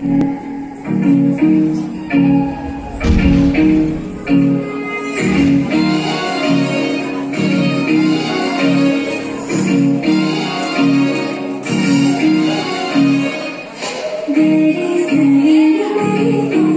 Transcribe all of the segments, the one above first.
Baby, say you made me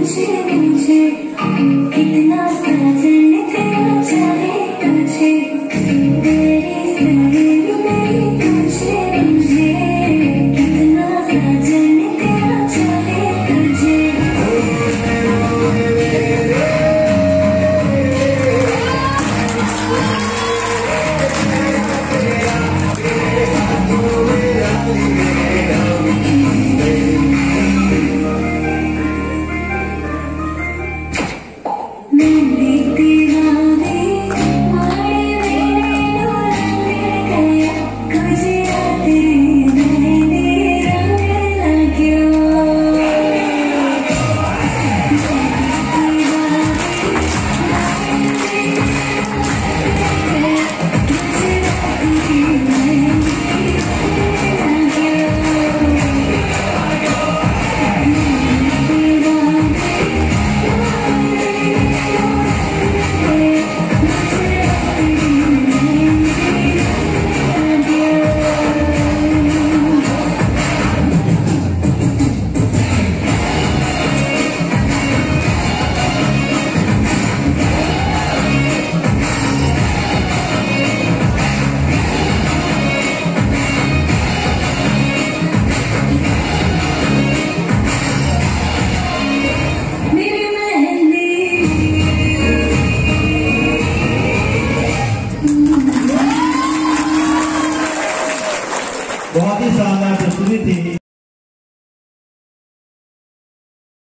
बहुत ही शानदार प्रस्तुति थी